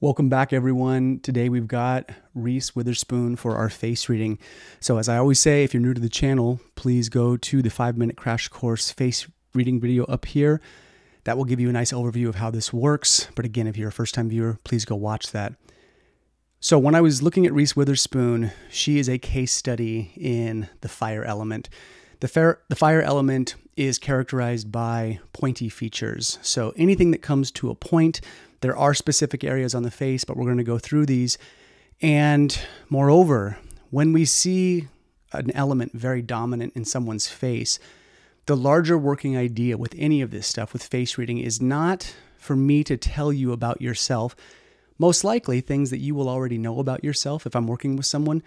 Welcome back, everyone. Today we've got Reese Witherspoon for our face reading. So, as I always say, if you're new to the channel, please go to the five minute crash course face reading video up here. That will give you a nice overview of how this works. But again, if you're a first time viewer, please go watch that. So, when I was looking at Reese Witherspoon, she is a case study in the fire element. The fire, the fire element is characterized by pointy features. So, anything that comes to a point, there are specific areas on the face, but we're going to go through these. And moreover, when we see an element very dominant in someone's face, the larger working idea with any of this stuff, with face reading, is not for me to tell you about yourself. Most likely, things that you will already know about yourself if I'm working with someone.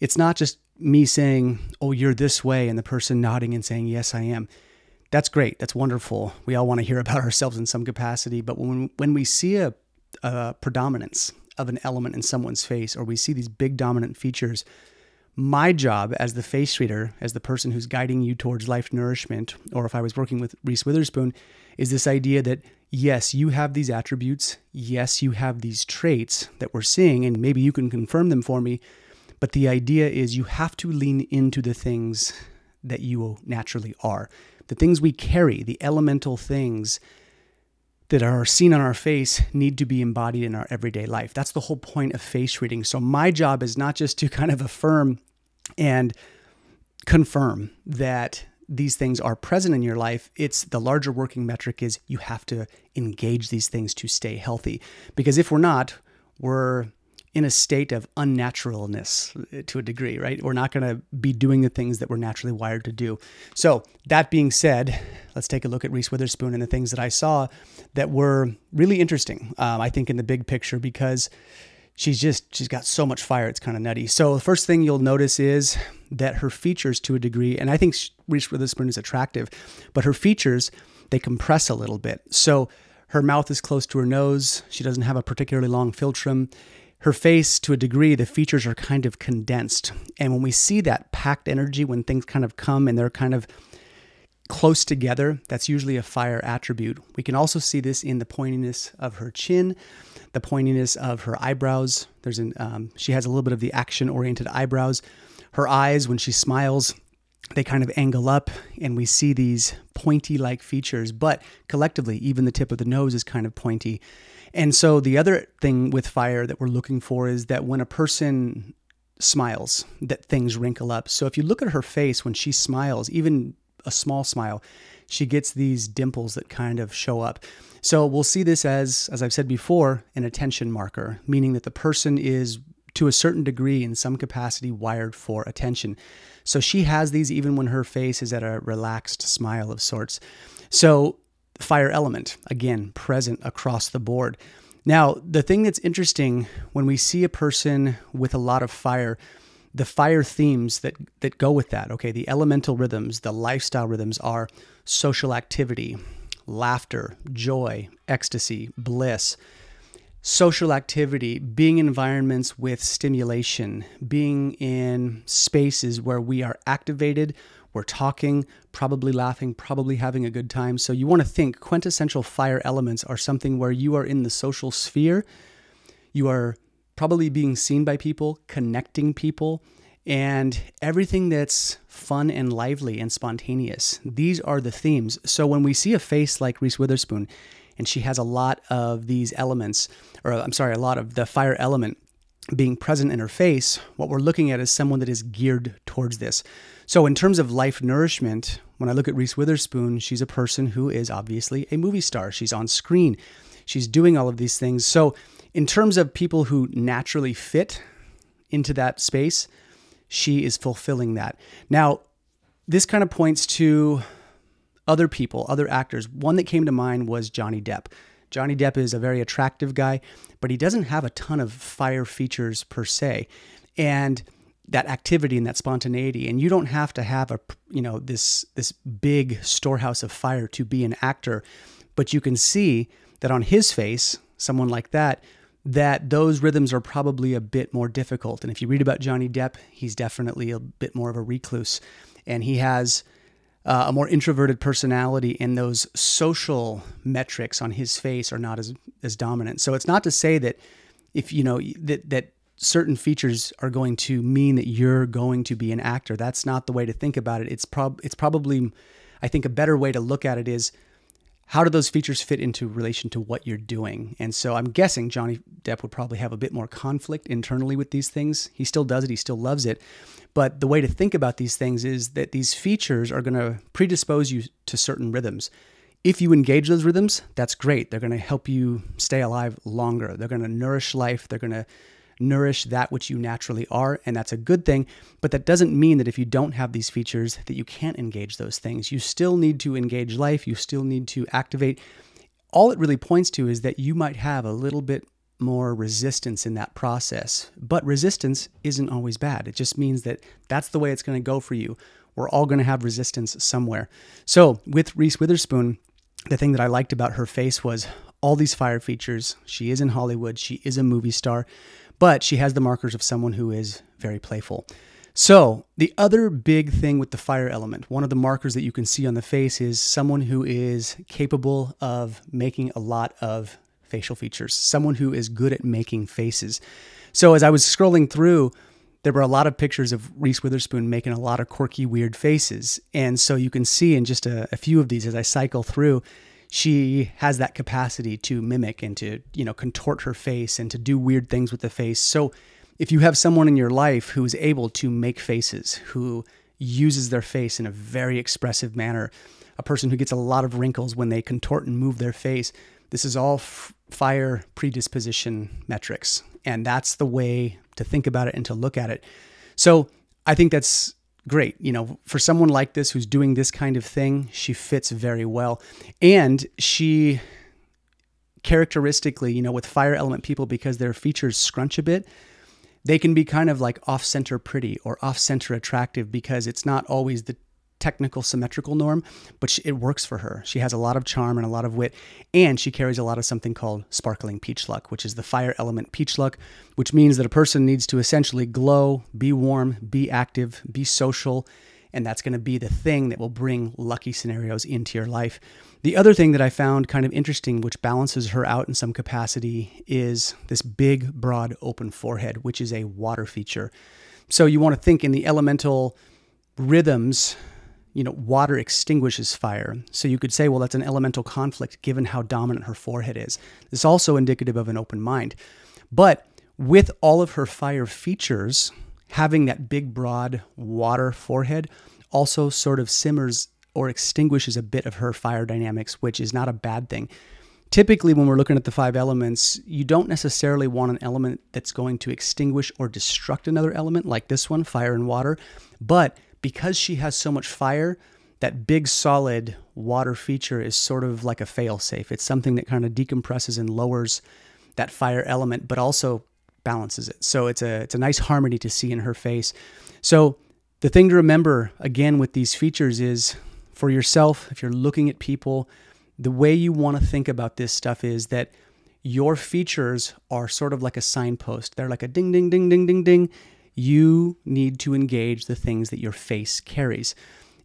It's not just me saying, Oh, you're this way, and the person nodding and saying, Yes, I am that's great. That's wonderful. We all want to hear about ourselves in some capacity. But when, when we see a, a predominance of an element in someone's face, or we see these big dominant features, my job as the face reader, as the person who's guiding you towards life nourishment, or if I was working with Reese Witherspoon, is this idea that yes, you have these attributes, yes, you have these traits that we're seeing, and maybe you can confirm them for me. But the idea is you have to lean into the things that you naturally are the things we carry, the elemental things that are seen on our face need to be embodied in our everyday life. That's the whole point of face reading. So my job is not just to kind of affirm and confirm that these things are present in your life. It's the larger working metric is you have to engage these things to stay healthy. Because if we're not, we're in a state of unnaturalness uh, to a degree, right? We're not going to be doing the things that we're naturally wired to do. So, that being said, let's take a look at Reese Witherspoon and the things that I saw that were really interesting, um, I think, in the big picture, because she's just, she's got so much fire, it's kind of nutty. So, the first thing you'll notice is that her features, to a degree, and I think Reese Witherspoon is attractive, but her features, they compress a little bit. So, her mouth is close to her nose. She doesn't have a particularly long philtrum her face, to a degree, the features are kind of condensed. And when we see that packed energy, when things kind of come and they're kind of close together, that's usually a fire attribute. We can also see this in the pointiness of her chin, the pointiness of her eyebrows. There's an um, she has a little bit of the action-oriented eyebrows. Her eyes, when she smiles, they kind of angle up, and we see these pointy-like features. But collectively, even the tip of the nose is kind of pointy. And so the other thing with fire that we're looking for is that when a person smiles, that things wrinkle up. So if you look at her face when she smiles, even a small smile, she gets these dimples that kind of show up. So we'll see this as, as I've said before, an attention marker, meaning that the person is to a certain degree in some capacity wired for attention. So she has these even when her face is at a relaxed smile of sorts. So fire element, again, present across the board. Now, the thing that's interesting when we see a person with a lot of fire, the fire themes that, that go with that, okay, the elemental rhythms, the lifestyle rhythms are social activity, laughter, joy, ecstasy, bliss, social activity, being in environments with stimulation, being in spaces where we are activated, we're talking, probably laughing, probably having a good time. So you want to think quintessential fire elements are something where you are in the social sphere. You are probably being seen by people, connecting people, and everything that's fun and lively and spontaneous. These are the themes. So when we see a face like Reese Witherspoon, and she has a lot of these elements, or I'm sorry, a lot of the fire element being present in her face, what we're looking at is someone that is geared towards this. So, in terms of life nourishment, when I look at Reese Witherspoon, she's a person who is obviously a movie star. She's on screen, she's doing all of these things. So, in terms of people who naturally fit into that space, she is fulfilling that. Now, this kind of points to other people, other actors. One that came to mind was Johnny Depp. Johnny Depp is a very attractive guy, but he doesn't have a ton of fire features per se. And that activity and that spontaneity and you don't have to have a you know this this big storehouse of fire to be an actor but you can see that on his face someone like that that those rhythms are probably a bit more difficult. And if you read about Johnny Depp he's definitely a bit more of a recluse and he has uh, a more introverted personality and those social metrics on his face are not as as dominant. So it's not to say that if you know that that certain features are going to mean that you're going to be an actor. That's not the way to think about it. It's prob it's probably I think a better way to look at it is how do those features fit into relation to what you're doing? And so I'm guessing Johnny Depp would probably have a bit more conflict internally with these things. He still does it, he still loves it. But the way to think about these things is that these features are going to predispose you to certain rhythms. If you engage those rhythms, that's great. They're going to help you stay alive longer. They're going to nourish life. They're going to nourish that which you naturally are, and that's a good thing. But that doesn't mean that if you don't have these features, that you can't engage those things. You still need to engage life, you still need to activate. All it really points to is that you might have a little bit more resistance in that process. But resistance isn't always bad. It just means that that's the way it's going to go for you. We're all going to have resistance somewhere. So, with Reese Witherspoon, the thing that I liked about her face was all these fire features. She is in Hollywood, she is a movie star but she has the markers of someone who is very playful. So, the other big thing with the fire element, one of the markers that you can see on the face is someone who is capable of making a lot of facial features, someone who is good at making faces. So, as I was scrolling through, there were a lot of pictures of Reese Witherspoon making a lot of quirky, weird faces. And so you can see in just a, a few of these as I cycle through, she has that capacity to mimic and to, you know, contort her face and to do weird things with the face. So if you have someone in your life who is able to make faces, who uses their face in a very expressive manner, a person who gets a lot of wrinkles when they contort and move their face, this is all fire predisposition metrics. And that's the way to think about it and to look at it. So I think that's great. You know, for someone like this who's doing this kind of thing, she fits very well. And she characteristically, you know, with fire element people, because their features scrunch a bit, they can be kind of like off center pretty or off center attractive because it's not always the technical symmetrical norm, but she, it works for her. She has a lot of charm and a lot of wit, and she carries a lot of something called sparkling peach luck, which is the fire element peach luck, which means that a person needs to essentially glow, be warm, be active, be social, and that's going to be the thing that will bring lucky scenarios into your life. The other thing that I found kind of interesting, which balances her out in some capacity, is this big, broad, open forehead, which is a water feature. So you want to think in the elemental rhythms you know, water extinguishes fire. So you could say, well, that's an elemental conflict given how dominant her forehead is. It's also indicative of an open mind. But with all of her fire features, having that big, broad water forehead also sort of simmers or extinguishes a bit of her fire dynamics, which is not a bad thing. Typically, when we're looking at the five elements, you don't necessarily want an element that's going to extinguish or destruct another element like this one, fire and water. But because she has so much fire, that big solid water feature is sort of like a fail safe. It's something that kind of decompresses and lowers that fire element, but also balances it. So it's a it's a nice harmony to see in her face. So the thing to remember again with these features is for yourself, if you're looking at people, the way you want to think about this stuff is that your features are sort of like a signpost. They're like a ding ding ding ding ding ding you need to engage the things that your face carries.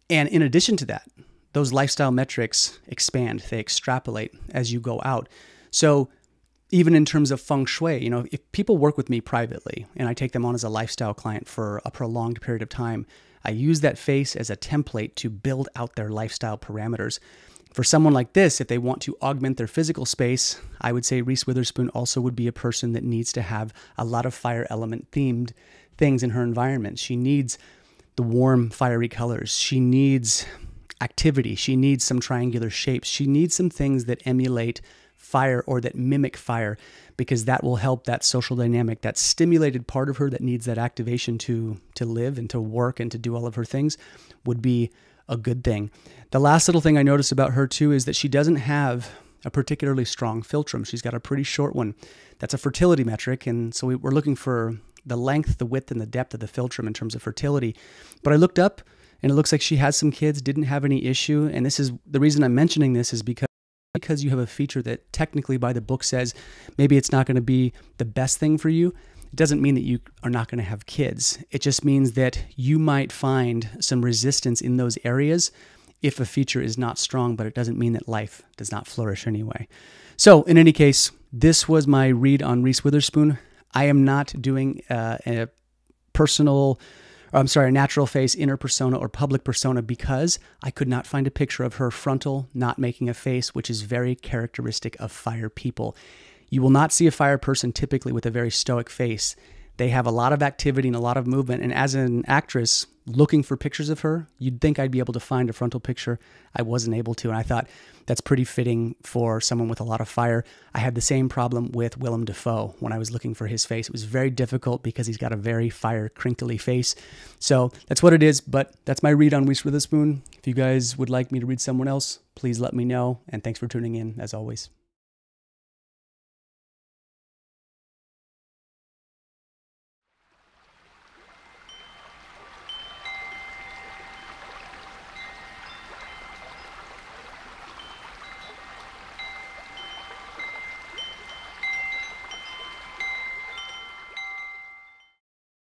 And in addition to that, those lifestyle metrics expand, they extrapolate as you go out. So, even in terms of feng shui, you know, if people work with me privately and I take them on as a lifestyle client for a prolonged period of time, I use that face as a template to build out their lifestyle parameters. For someone like this, if they want to augment their physical space, I would say Reese Witherspoon also would be a person that needs to have a lot of fire element themed things in her environment. She needs the warm, fiery colors. She needs activity. She needs some triangular shapes. She needs some things that emulate fire or that mimic fire because that will help that social dynamic, that stimulated part of her that needs that activation to to live and to work and to do all of her things would be a good thing. The last little thing I noticed about her too is that she doesn't have a particularly strong philtrum. She's got a pretty short one. That's a fertility metric, and so we, are looking for the length, the width, and the depth of the philtrum in terms of fertility. But I looked up and it looks like she has some kids, didn't have any issue. And this is the reason I'm mentioning this is because because you have a feature that technically by the book says maybe it's not going to be the best thing for you it doesn't mean that you are not going to have kids it just means that you might find some resistance in those areas if a feature is not strong, but it doesn't mean that life does not flourish anyway. So, in any case, this was my read on Reese Witherspoon. I am not doing uh, a personal, I'm sorry, a natural face, inner persona, or public persona because I could not find a picture of her frontal not making a face, which is very characteristic of fire people. You will not see a fire person typically with a very stoic face. They have a lot of activity and a lot of movement. And as an actress looking for pictures of her, you'd think I'd be able to find a frontal picture. I wasn't able to. And I thought that's pretty fitting for someone with a lot of fire. I had the same problem with Willem Dafoe when I was looking for his face. It was very difficult because he's got a very fire, crinkly face. So that's what it is. But that's my read on Reese Witherspoon. If you guys would like me to read someone else, please let me know. And thanks for tuning in as always.